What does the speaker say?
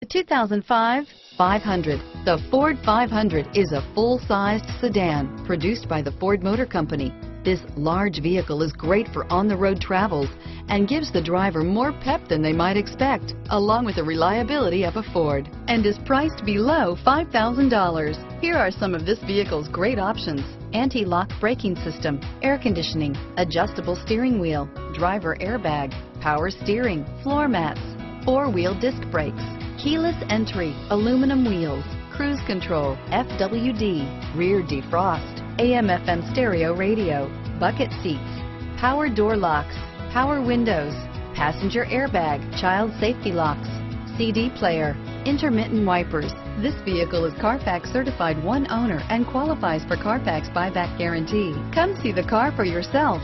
The 2005 500. The Ford 500 is a full-sized sedan produced by the Ford Motor Company. This large vehicle is great for on-the-road travels and gives the driver more pep than they might expect, along with the reliability of a Ford, and is priced below $5,000. Here are some of this vehicle's great options. Anti-lock braking system, air conditioning, adjustable steering wheel, driver airbag, power steering, floor mats, four-wheel disc brakes, keyless entry, aluminum wheels, cruise control, FWD, rear defrost, AM FM stereo radio, bucket seats, power door locks, power windows, passenger airbag, child safety locks, CD player, intermittent wipers. This vehicle is Carfax certified one owner and qualifies for Carfax buyback guarantee. Come see the car for yourself.